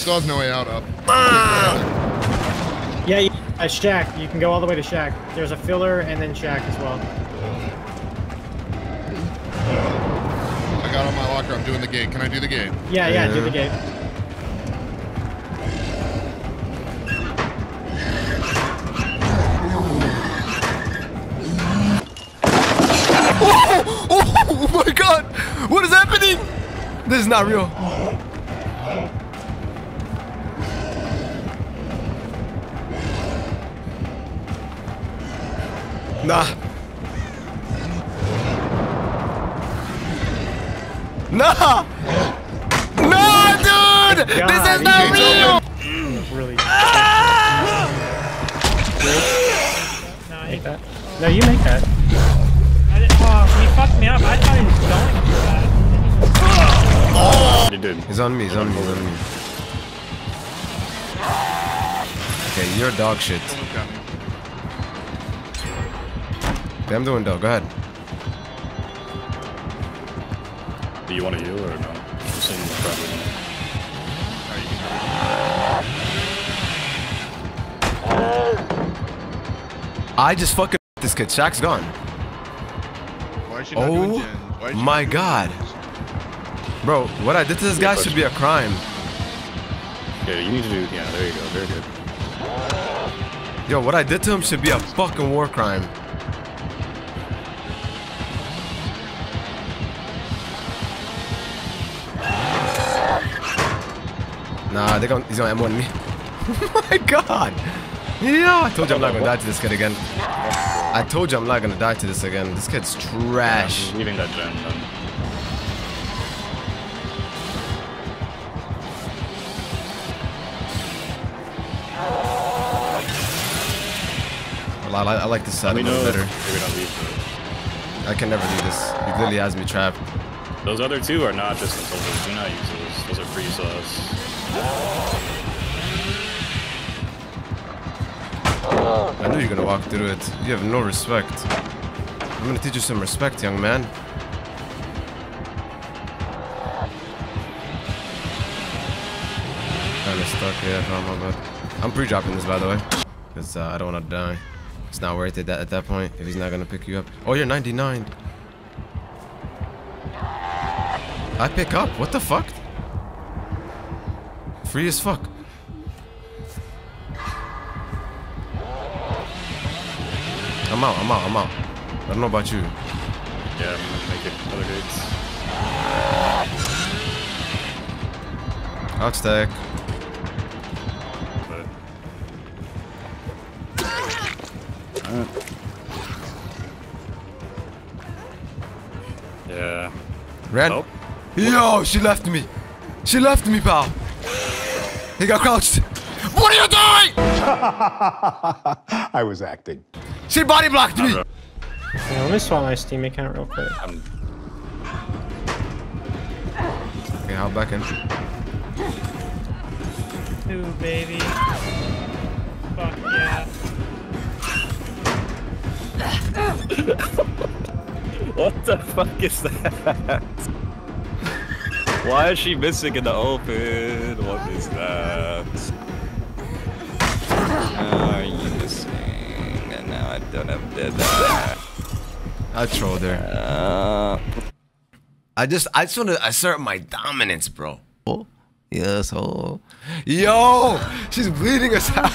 He, he still has no way out up. Yeah, you, uh, Shack. You can go all the way to Shack. There's a filler and then Shack as well. I got on my locker. I'm doing the gate. Can I do the gate? Yeah, yeah, do the gate. Oh, oh my god! What is happening? This is not real. Make that. No, you make that. I didn't, oh, he fucked me up. I thought he was going to do that. He did. He's on me, he's on me, he's on me. Okay, you're dog shit. Okay, I'm doing dog, go ahead. Do you want to heal or no? I just fucking this kid. Shack's gone. Why is she not doing Oh? Why is she my doing god. gen? Bro, what I did to this guy should be a crime. Okay, you need to do. Yeah, there you go. Very good. Yo, what I did to him should be a fucking war crime. Nah, they're gonna, he's gonna M1 me. oh my god! Yeah, I told you I'm not gonna die to this kid again. I told you I'm not gonna die to this again. This kid's trash. I'm leaving that gen. Then. I, I, I like this side Let a little know. better. Maybe not leave. I can never do this. He literally has me trapped. but- Those other two are not distance holders. Do not use those. Those are free sauce. I knew you were gonna walk through it. You have no respect. I'm gonna teach you some respect, young man. Kinda stuck, yeah, oh, my bad. I'm pre-dropping this, by the way. Because uh, I don't want to die. It's not worth it at that point if he's not gonna pick you up. Oh, you're 99. I pick up. What the fuck? Free as fuck. I'm out. I'm out. I'm out. I don't know about you. Yeah, I'm gonna make it other gates. Out stack. But yeah. Ran. Nope. Yo, she left me. She left me, pal. He got crouched. What are you doing? I was acting. She body blocked me. bro. Yeah, let me swap my Steam account real quick. I'm Okay, hop back in. Ooh, baby. Fuck yeah. What the fuck is that? Why is she missing in the open? What is that? How don't have that. I trolled her. Uh, I just, I just want to assert my dominance, bro. Oh, yes, oh. Yo, she's bleeding us out.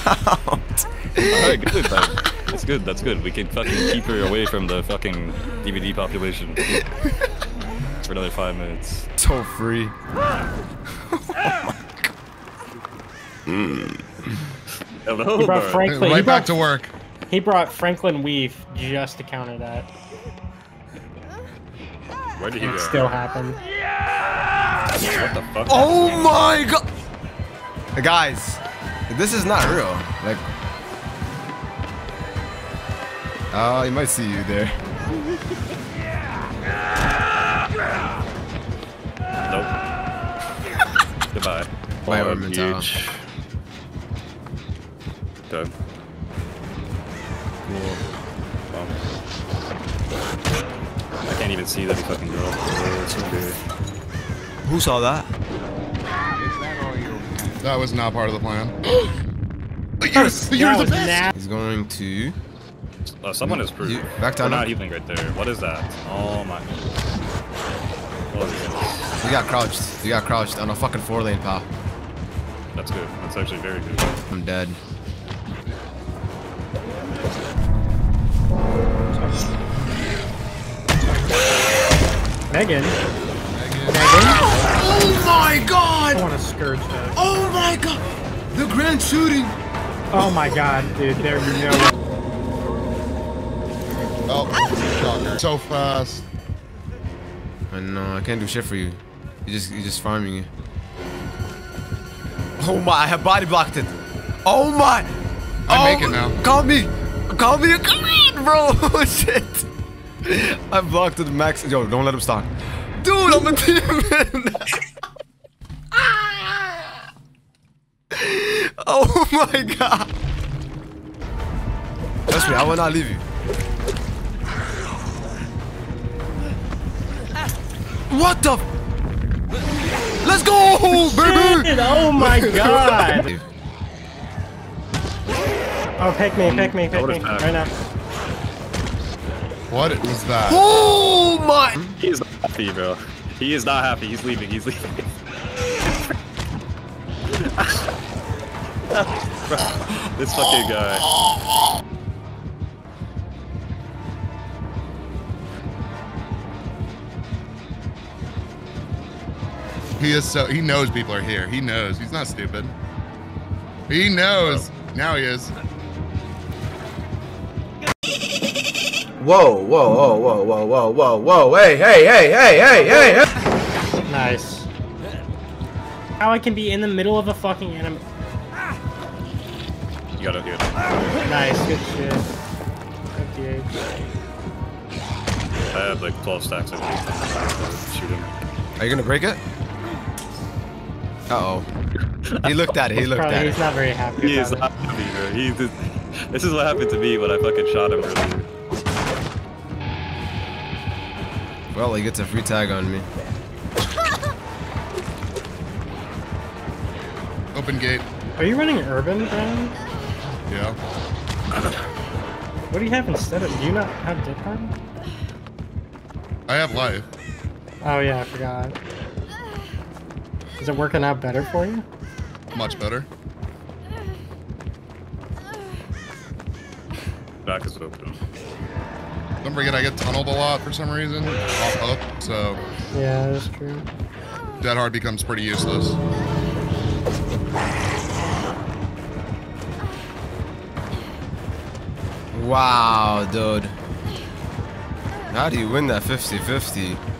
Alright, good. That, that's good. That's good. We can fucking keep her away from the fucking DBD population for another five minutes. so free. Hello, He brought bird. Franklin. Right back to work. He brought Franklin Weave just to counter that. Where did he go? Still happened. What the fuck? Oh my god. Guys, this is not real. Like, oh, he might see you there. Nope. Goodbye. Bye, huge. Done. Cool. Well. I can't even see that fucking girl. It's okay. Who saw that That was not part of the plan. But you're, but you're the best. He's going to. Uh, someone is proof. You- back We're down not now. healing right there. What is that? Oh my. What is this? You got crouched. You got crouched on a fucking four lane, pal. That's good. That's actually very good. I'm dead. Megan. Megan. Oh my god! I god! want to scourge her. Oh my god! The grand shooting! Oh my god, dude. There you go. Oh, shocker. So fast. I know, I can't do shit for you. You just, you just farming you. Oh my, I have body blocked it. Oh my! I oh, make it now. Call me! Call me! Come on, bro! Oh shit! I blocked it max. Yo, don't let him stop. Dude, I'm a demon! oh my god! Trust me, I will not leave you. What the? Let's go, baby! Shit, oh my god. Oh, pick me, pick me, pick me. Right now. What was that? Oh my! He is not happy, bro. He is not happy. He's leaving. He's leaving. Bro, this fucking guy. He is so. He knows people are here. He knows. He's not stupid. He knows. Oh. Now he is. Whoa, whoa, whoa, whoa, whoa, whoa, whoa, whoa, hey, hey, hey, hey, hey, hey, hey! Nice. How I can be in the middle of a fucking enemy. You gotta do it. Nice, good shit. 58. I have like 12 stacks of loot. Shoot him. Are you gonna break it? Uh oh. He looked at it. He looked Probably at he's it. He's not very happy He is about not happy, bro. He just, this is what happened to me when I fucking shot him earlier. Well, he gets a free tag on me. Open gate. Are you running urban, Brown? Yeah. What do you have instead of? Do you not have dead hard? I have life. Oh yeah, I forgot. Is it working out better for you? Much better. Back is open. Don't forget I get tunneled a lot for some reason. Off hook. So Yeah, that's true. dead hard becomes pretty useless. Wow, dude. How do you win that 50-50? Oh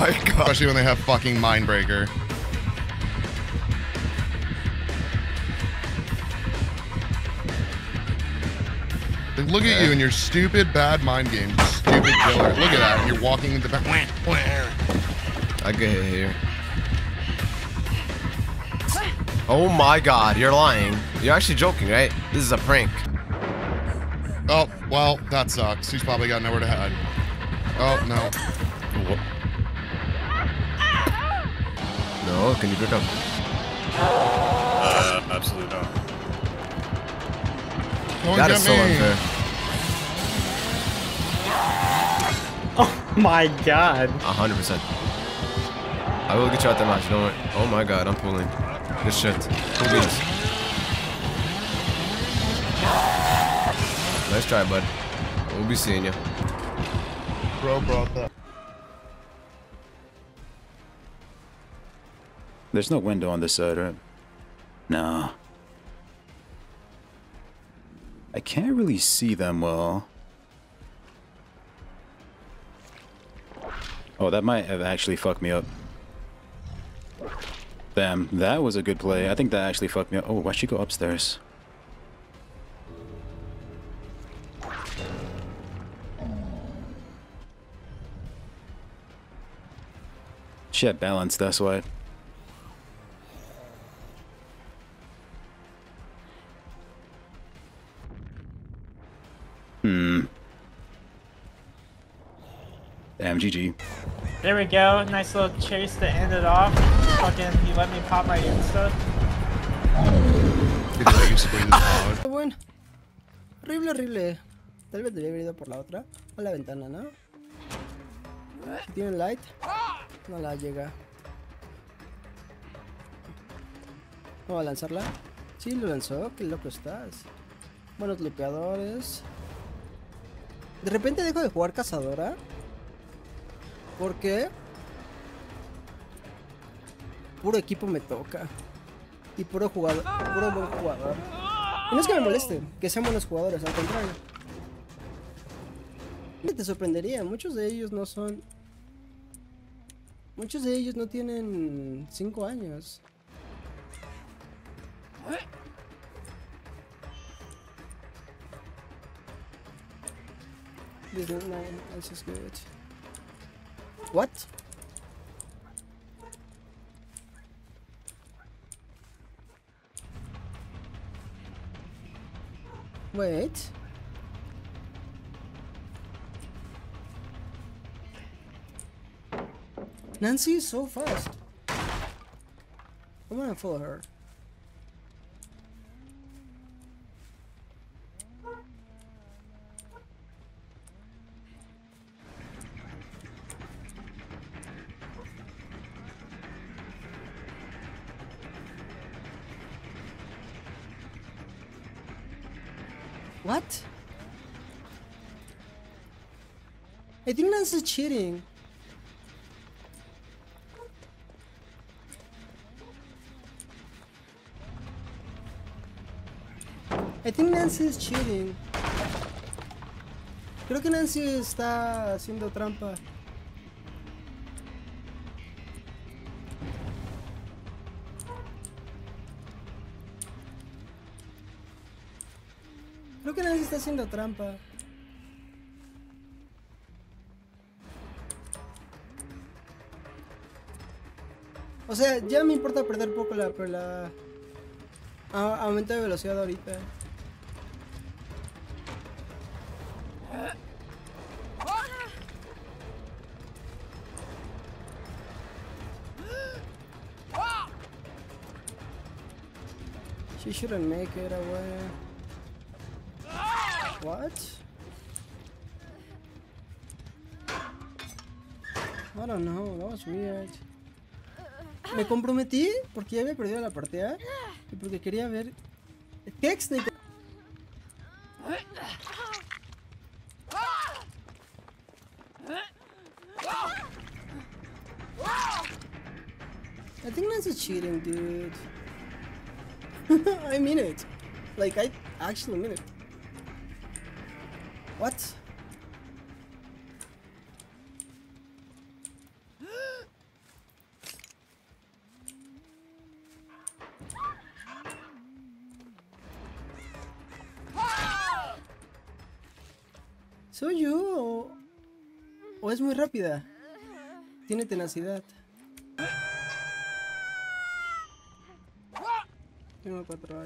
my god. Especially when they have fucking Mindbreaker. Like, Look at you and your stupid bad mind game. Stupid killer. Look at that. You're walking into back. I get hit here. Oh my god, you're lying. You're actually joking, right? This is a prank. Oh, well, that sucks. He's probably got nowhere to hide. Oh, no. Can you pick up? Uh, absolutely not. Don't That get so me. unfair. Oh my god. Hundred percent. I will get you out that match, don't worry. Oh my god, I'm pulling. Good shit. Cool beans. Nice try, bud. We'll be seeing you. Bro brought that. There's no window on this side, right? No. I can't really see them well. Oh, that might have actually fucked me up. Damn, that was a good play. I think that actually fucked me up. Oh, why'd she go upstairs? She had balance, that's why. Hmm. Damn, GG. There we go. Nice little chase to end it off. Fucking, he let me pop my insta. Bueno. Horrible, horrible. Tal vez debería haber ido por la otra. A la ventana, ¿no? Si tiene light, no la llega. ¿No va a lanzarla? Sí, lo lanzó. Qué loco estás. Buenos lupeadores. De repente dejo de jugar cazadora. ¿Por qué? Puro equipo me toca. Y puro jugador. Puro buen jugador. No es que me moleste, que sean buenos jugadores, al contrario. Te sorprendería, muchos de ellos no son... Muchos de ellos no tienen 5 años. No, this is good. What? Wait. Nancy is so fast. I'm gonna follow her. What? I think Nancy's cheating. I think Nancy is cheating. Creo que Nancy está haciendo trampa. Haciendo trampa. O sea, ya me importa perder poco la, pero la aumento de velocidad ahorita. She shouldn't make it away. What? I don't know, that was weird. Me comprometí porque ya había perdido la partida y porque quería ver text de- I think that's a cheating, dude. I mean it. Like, I actually mean it. What? ¿Soy yo o, es muy rápida? Tiene tenacidad. Tengo cuatro.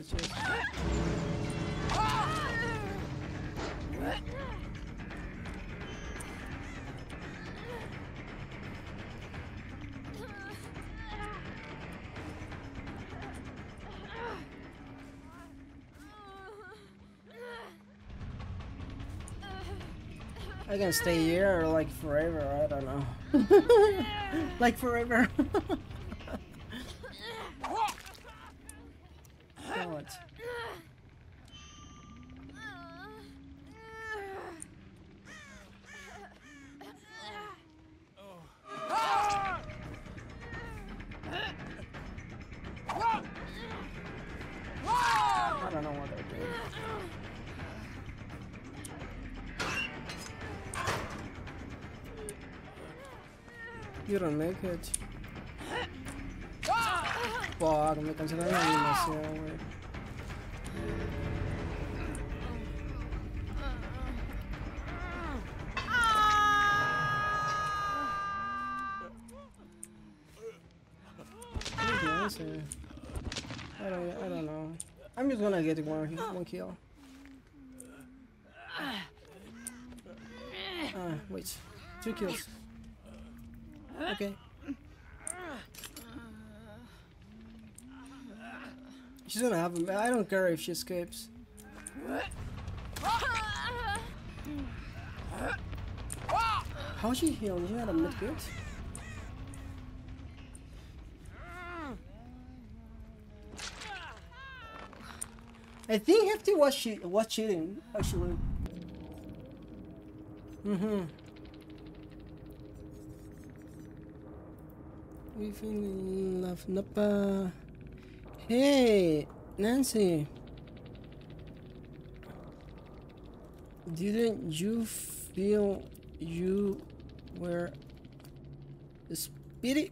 I can stay here like forever, I don't know. like forever. God. You don't make it. Fuck, me cancelaron la animación, güey. I don't, I don't know. I'm just gonna get one, one kill. Ah, wait. Two kills. Okay. She's gonna have him. I don't care if she escapes. How's she healing? She had a med kit? I think Hefty was che was cheating actually. Mm-hmm. We in love. Napa. Hey, Nancy. Didn't you feel you were a spirit?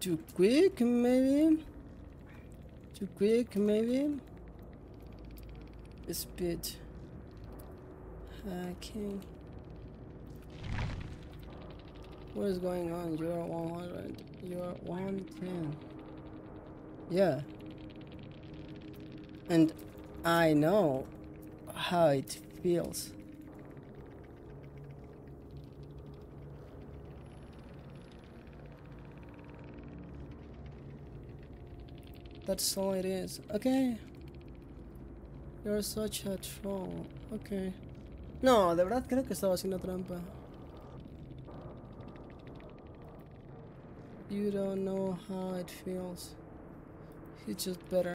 Too quick, maybe? Too quick, maybe? Speed. Okay. What is going on? You are 100. You are 110. Yeah. And I know how it feels. That's all it is. Okay. You're such a troll. Okay. No, de verdad creo que estaba haciendo trampa. You don't know how it feels. It's just better.